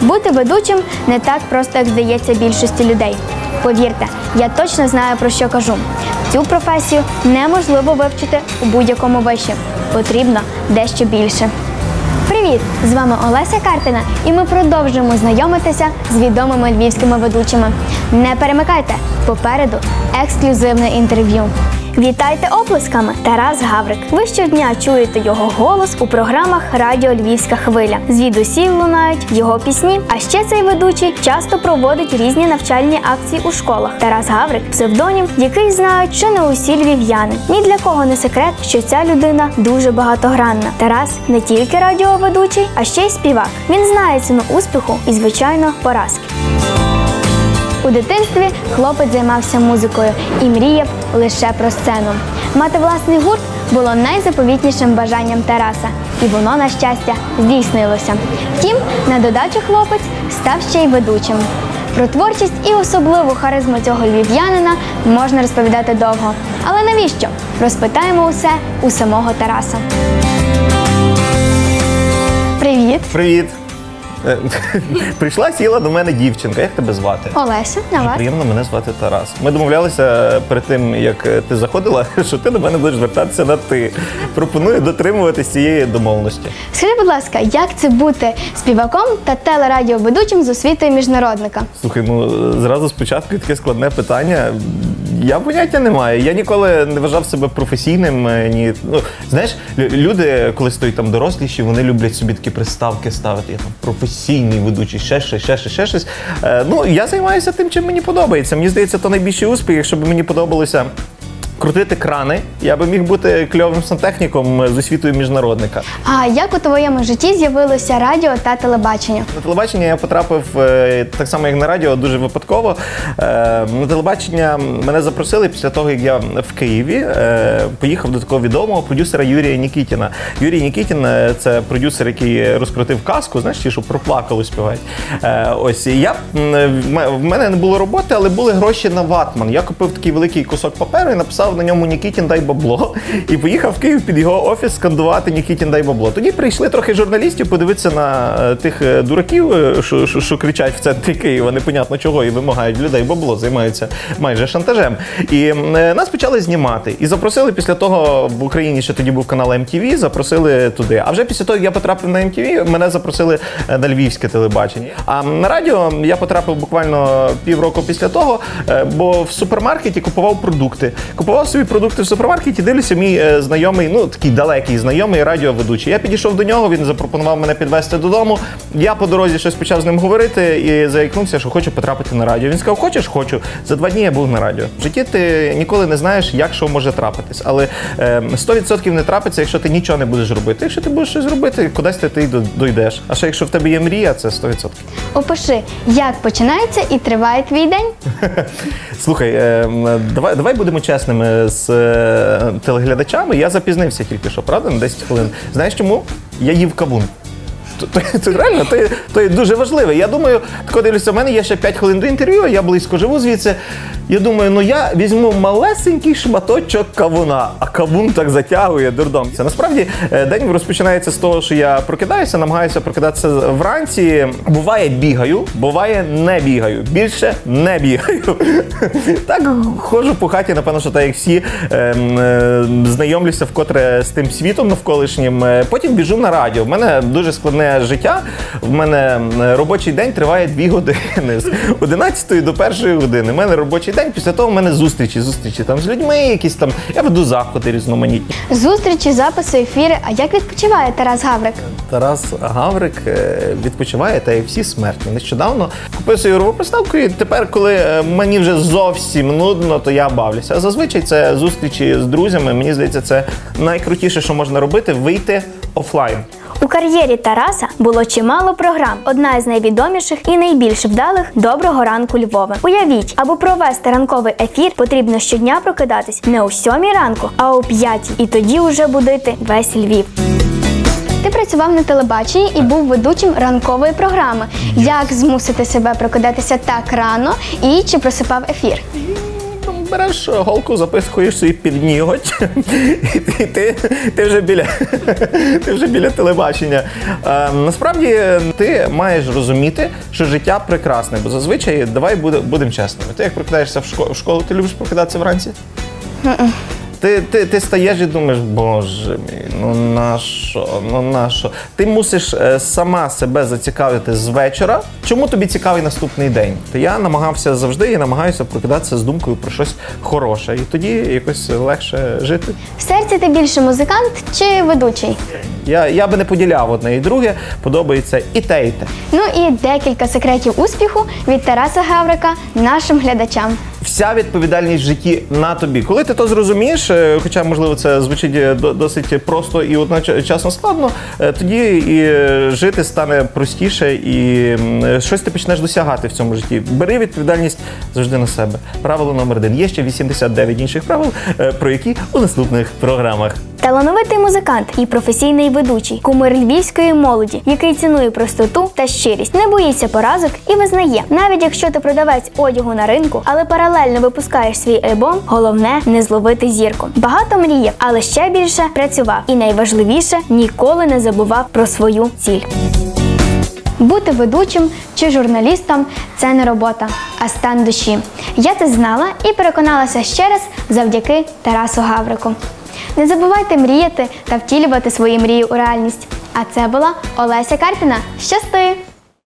Бути ведучим не так просто, як здається більшості людей. Повірте, я точно знаю про що кажу. Цю професію неможливо вивчити у будь-якому виші. Потрібно дещо більше. Привіт! З вами Олеся Картина, і ми продовжуємо знайомитися з відомими львівськими ведучими. Не перемикайте! Попереду ексклюзивне інтерв'ю. Вітайте оплесками! Тарас Гаврик. Ви щодня чуєте його голос у програмах Радіо Львівська хвиля. Звідусіль лунають його пісні. А ще цей ведучий часто проводить різні навчальні акції у школах. Тарас Гаврик псевдонім, який знають, що не усі львів'яни. Ні для кого не секрет, що ця людина дуже багатогранна. Тарас не тільки радіоведучий, а ще й співак. Він знає ціну успіху і, звичайно, поразки. У дитинстві хлопець займався музикою і мріяв лише про сцену. Мати власний гурт було найзаповітнішим бажанням Тараса, і воно, на щастя, здійснилося. Втім, на додачу хлопець став ще й ведучим. Про творчість і особливу харизму цього львів'янина можна розповідати довго. Але навіщо? Розпитаємо усе у самого Тараса. Привіт, Привіт. Е, Прийшла сіла до мене дівчинка. Як тебе звати? Олеся, на вас. Приємно мене звати Тарас. Ми домовлялися перед тим, як е, ти заходила, що ти до мене будеш звертатися на ти. Пропоную дотримуватись цієї домовленості. Скажи, будь ласка, як це бути співаком та телерадіоведучим з освітою міжнародника? Слухай, ну зразу спочатку таке складне питання. Я поняття не маю. Я ніколи не вважав себе професійним. е, Ні, ну знаєш, люди, коли стоять там доросліші, вони люблять собі такі приставки ставити. Я там професійний ведучий, ще щось, ще щось, ще щось. Е, ну я займаюся тим, чим мені подобається. Мені здається, то найбільший успіх, якщо б мені подобалося. Крутити крани, я би міг бути кльовим сантехніком з освітою міжнародника. А як у твоєму житті з'явилося радіо та телебачення? На телебачення я потрапив е, так само, як на радіо, дуже випадково. Е, На телебачення мене запросили після того, як я в Києві е, поїхав до такого відомого продюсера Юрія Нікітіна. Юрій Нікітін е, це продюсер, який розкрутив казку, знаєш, ті, що про плакалу співають. Е, Ось я в мене не було роботи, але були гроші на ватман. Я купив такий великий кусок паперу і написав на ньому Нікітін дай бабло. І поїхав в Київ під його офіс скандувати Нікітін дай бабло. Тоді прийшли трохи журналістів подивитися на е, тих е, дураків, е, що, що, що кричать в центрі Києва, непонятно чого, і вимагають людей бабло, займаються майже шантажем. І нас почали знімати. І запросили після того в Україні ще тоді був канал MTV, запросили туди. А вже після того, як я потрапив на MTV, мене запросили на львівське телебачення. А на радіо я потрапив буквально півроку після того, бо в супермаркеті купував продукти. Купував собі продукти в супермаркеті, дивлюся, мій е, знайомий, ну такий далекий знайомий радіоведучий. Я підійшов до нього, він запропонував мене підвезти додому. Я по дорозі щось почав з ним говорити і заікнувся, що хочу потрапити на радіо. Він сказав, хочеш, хочу. За два дні я був на радіо. В житті ти ніколи не знаєш, як що може трапитись. Але е, 100% не трапиться, якщо ти нічого не будеш робити. Якщо ти будеш щось робити, кудись ти, ти дойдеш. А ще якщо в тебе є мрія, це 100%. Опиши, як починається і триває твій день? Слухай, е, давай, давай будемо чесними з е, телеглядачами. Я запізнився тільки що, правда, на 10 хвилин. Знаєш чому? Я їв кавун. Це реально, то, є- дуже важливо. Я думаю, тако дивлюся, в мене є ще 5 хвилин до інтерв'ю, я близько живу звідси. Я думаю, ну я візьму малесенький шматочок кавуна, а кавун так затягує дурдом. Це насправді е, день розпочинається з того, що я прокидаюся, намагаюся прокидатися вранці. Буває бігаю, буває не бігаю. Більше не бігаю. Так ходжу по хаті, напевно, що так як всі ем, е, знайомлюся вкотре з тим світом навколишнім. Е, Потім біжу на радіо. В мене дуже складне життя. В мене робочий день триває 2 години з 11 до 1 години. У мене робочий день. Після того в мене зустрічі, зустрічі там з людьми, якісь там. Я веду заходи різноманітні. Зустрічі, записи, ефіри. А як відпочиває Тарас Гаврик? Тарас Гаврик е, відпочиває та й всі смертні. Нещодавно купив свою ігрову і тепер, коли е, мені вже зовсім нудно, то я бавлюся. А зазвичай це зустрічі з друзями. Мені здається, це найкрутіше, що можна робити вийти офлайн. У кар'єрі Тараса було чимало програм. Одна із найвідоміших і найбільш вдалих доброго ранку Львова. Уявіть, аби провести ранковий ефір, потрібно щодня прокидатись не о сьомій ранку, а о п'ятій. І тоді уже будити весь Львів. Ти працював на телебаченні і був ведучим ранкової програми. Як змусити себе прокидатися так рано і чи просипав ефір? Береш голку, запискуєш собі під ніготь, і ти, ти, вже біля, ти вже біля телебачення. Е, насправді ти маєш розуміти, що життя прекрасне, бо зазвичай давай будемо чесними. Ти як прокидаєшся в школу, в школу, ти любиш прокидатися вранці? Ти, ти, ти стаєш і думаєш, боже мій, ну на що, ну на що? Ти мусиш е, сама себе зацікавити з вечора. Чому тобі цікавий наступний день? То я намагався завжди і намагаюся прокидатися з думкою про щось хороше. І тоді якось легше жити. В серці ти більше музикант чи ведучий? Я, я би не поділяв одне і друге, подобається і те, і те. Ну і декілька секретів успіху від Тараса Гаврика нашим глядачам. Вся відповідальність в житті на тобі. Коли ти то зрозумієш, е, хоча можливо це звучить е, до- досить просто і одночасно складно, е, тоді і жити стане простіше, і щось ти почнеш досягати в цьому житті. Бери відповідальність завжди на себе. Правило номер один. Є ще 89 інших правил, про які у наступних програмах. Талановитий музикант і професійний ведучий, кумир львівської молоді, який цінує простоту та щирість, не боїться поразок і визнає, навіть якщо ти продавець одягу на ринку, але паралельно випускаєш свій альбом, головне не зловити зірку. Багато мріяв, але ще більше працював. І найважливіше ніколи не забував про свою ціль. Бути ведучим чи журналістом це не робота, а стан душі. Я це знала і переконалася ще раз завдяки Тарасу Гаврику. Не забувайте мріяти та втілювати свої мрії у реальність. А це була Олеся Карпіна. Щасти!